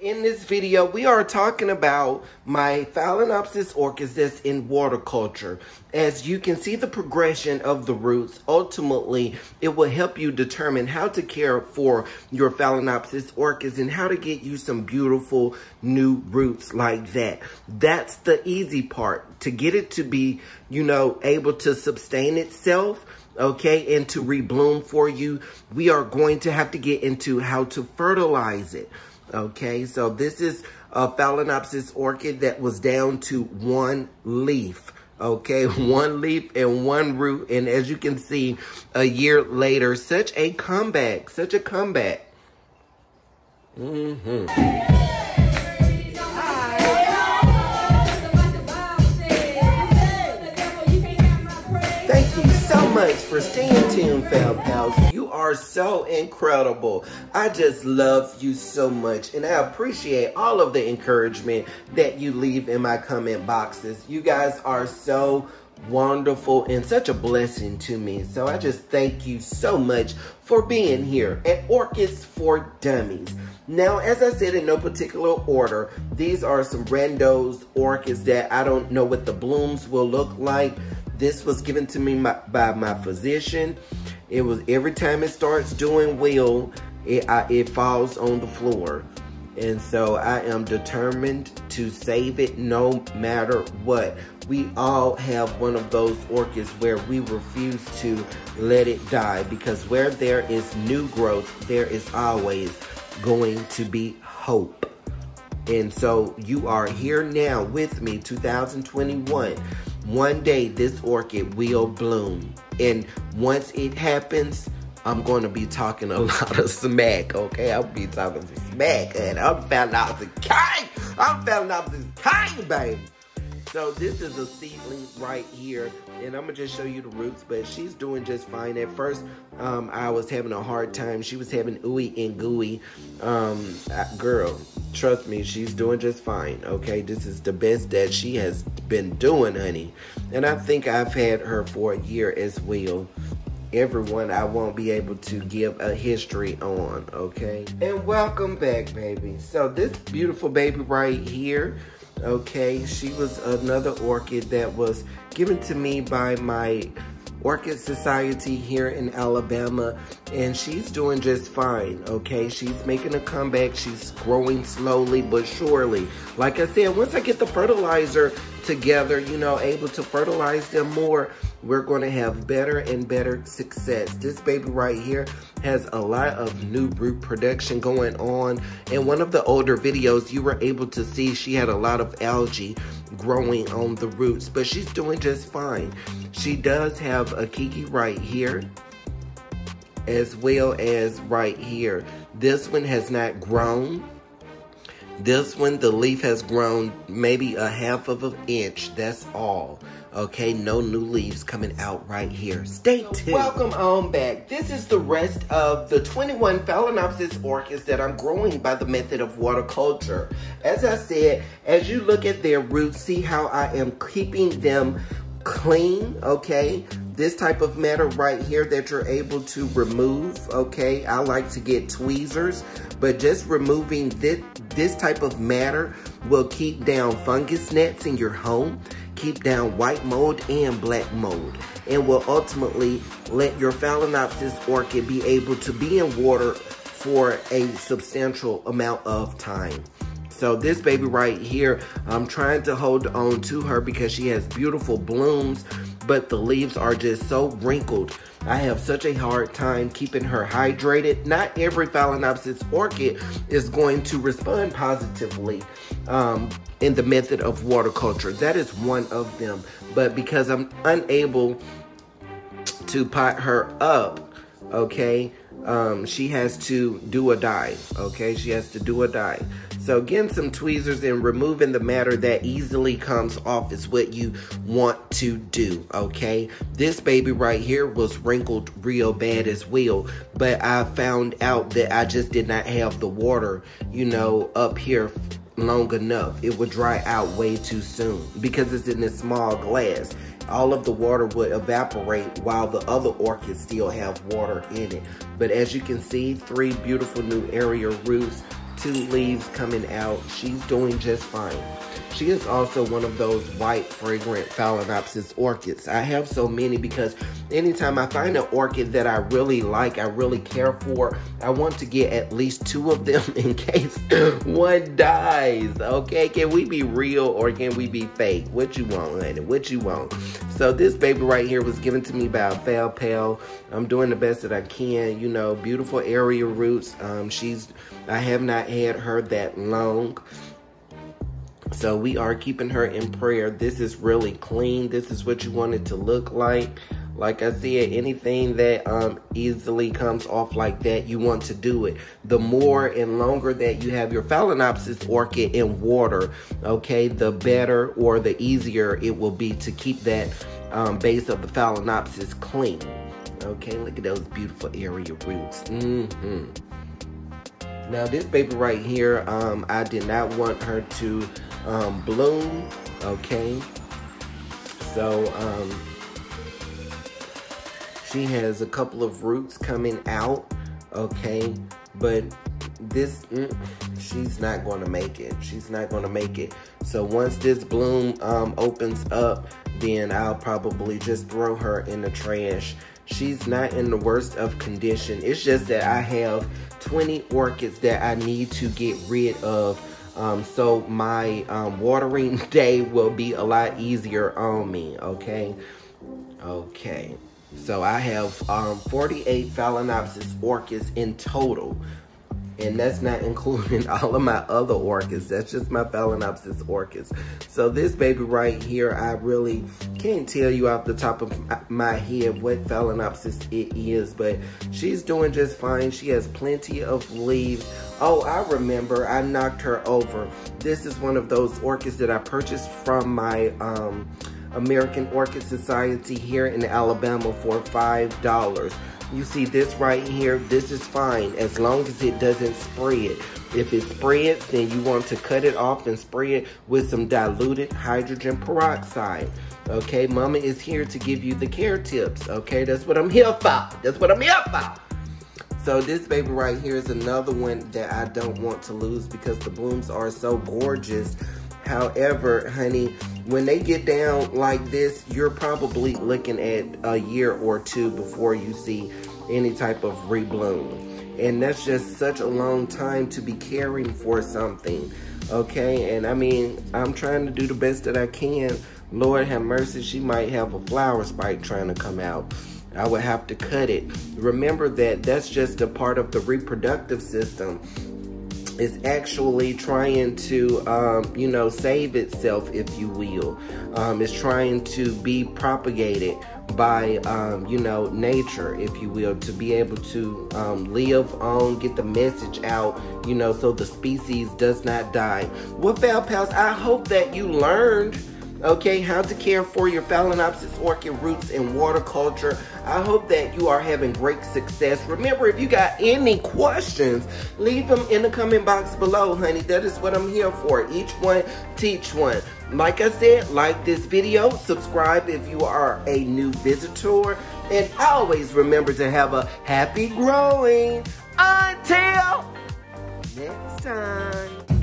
in this video, we are talking about my Phalaenopsis orchids in water culture. As you can see the progression of the roots, ultimately, it will help you determine how to care for your Phalaenopsis orchids and how to get you some beautiful new roots like that. That's the easy part, to get it to be, you know, able to sustain itself okay, and to rebloom for you, we are going to have to get into how to fertilize it. Okay, so this is a Phalaenopsis orchid that was down to one leaf. Okay, one leaf and one root. And as you can see, a year later, such a comeback, such a comeback. Mm-hmm. For staying tuned, fam pals. You are so incredible. I just love you so much, and I appreciate all of the encouragement that you leave in my comment boxes. You guys are so wonderful and such a blessing to me. So I just thank you so much for being here at Orchids for Dummies. Now, as I said in no particular order, these are some randos orchids that I don't know what the blooms will look like. This was given to me by my physician. It was every time it starts doing well, it, I, it falls on the floor. And so I am determined to save it no matter what. We all have one of those orchids where we refuse to let it die because where there is new growth, there is always going to be hope. And so you are here now with me, 2021. One day this orchid will bloom. And once it happens, I'm going to be talking a lot of smack, okay? I'll be talking smack, and I'm found out the king. I'm found out the king, baby. So this is a seedling right here, and I'm gonna just show you the roots, but she's doing just fine. At first, um, I was having a hard time. She was having ooey and gooey. Um, girl, trust me, she's doing just fine, okay? This is the best that she has been doing, honey. And I think I've had her for a year as well everyone I won't be able to give a history on, okay? And welcome back, baby. So this beautiful baby right here Okay, she was another orchid that was given to me by my Orchid Society here in Alabama, and she's doing just fine, okay? She's making a comeback. She's growing slowly but surely. Like I said, once I get the fertilizer together, you know, able to fertilize them more, we're going to have better and better success. This baby right here has a lot of new root production going on. In one of the older videos, you were able to see she had a lot of algae growing on the roots, but she's doing just fine. She does have a keiki right here, as well as right here. This one has not grown. This one, the leaf has grown maybe a half of an inch. That's all. Okay, no new leaves coming out right here. Stay tuned. Welcome on back. This is the rest of the 21 Phalaenopsis orchids that I'm growing by the method of water culture. As I said, as you look at their roots, see how I am keeping them clean, okay? This type of matter right here that you're able to remove, okay? I like to get tweezers, but just removing this, this type of matter will keep down fungus gnats in your home keep down white mold and black mold and will ultimately let your Phalaenopsis orchid be able to be in water for a substantial amount of time. So this baby right here, I'm trying to hold on to her because she has beautiful blooms, but the leaves are just so wrinkled. I have such a hard time keeping her hydrated. Not every Phalaenopsis orchid is going to respond positively um, in the method of water culture. That is one of them. But because I'm unable to pot her up, okay, um, she has to do a die, okay? She has to do a die. So getting some tweezers and removing the matter that easily comes off is what you want to do, okay? This baby right here was wrinkled real bad as well, but I found out that I just did not have the water, you know, up here long enough. It would dry out way too soon because it's in this small glass all of the water would evaporate while the other orchids still have water in it. But as you can see, three beautiful new aerial roots two leaves coming out. She's doing just fine. She is also one of those white fragrant Phalaenopsis orchids. I have so many because anytime I find an orchid that I really like, I really care for, I want to get at least two of them in case one dies. Okay, can we be real or can we be fake? What you want, honey? What you want? So this baby right here was given to me by a Fal Pal. I'm doing the best that I can. You know, beautiful aerial roots. Um, she's, I have not had her that long. So we are keeping her in prayer. This is really clean. This is what you want it to look like. Like I said, anything that um, easily comes off like that, you want to do it. The more and longer that you have your Phalaenopsis orchid in water, okay, the better or the easier it will be to keep that um, base of the Phalaenopsis clean. Okay, look at those beautiful aerial roots. Mm-hmm. Now this baby right here, um, I did not want her to um, bloom, okay? So, um, she has a couple of roots coming out, okay? But this, mm, she's not going to make it. She's not going to make it. So once this bloom um, opens up, then I'll probably just throw her in the trash. She's not in the worst of condition. It's just that I have 20 orchids that I need to get rid of um, so my um, watering day will be a lot easier on me, okay? Okay. So I have um, 48 Phalaenopsis orchids in total. And that's not including all of my other orchids. That's just my Phalaenopsis orchids. So this baby right here, I really can't tell you off the top of my head what Phalaenopsis it is. But she's doing just fine. She has plenty of leaves. Oh, I remember. I knocked her over. This is one of those orchids that I purchased from my... Um, American Orchid Society here in Alabama for $5. You see this right here, this is fine as long as it doesn't spread. If it spreads, then you want to cut it off and spray it with some diluted hydrogen peroxide. Okay, mama is here to give you the care tips. Okay, that's what I'm here for. That's what I'm here for. So this baby right here is another one that I don't want to lose because the blooms are so gorgeous. However, honey, when they get down like this, you're probably looking at a year or two before you see any type of rebloom. And that's just such a long time to be caring for something, okay? And I mean, I'm trying to do the best that I can. Lord have mercy, she might have a flower spike trying to come out. I would have to cut it. Remember that that's just a part of the reproductive system is actually trying to, um, you know, save itself, if you will. Um, it's trying to be propagated by, um, you know, nature, if you will, to be able to um, live on, get the message out, you know, so the species does not die. Well, Fal Pals, I hope that you learned okay, how to care for your Phalaenopsis orchid roots in water culture. I hope that you are having great success. Remember, if you got any questions, leave them in the comment box below, honey. That is what I'm here for. Each one, teach one. Like I said, like this video, subscribe if you are a new visitor, and always remember to have a happy growing. Until next time.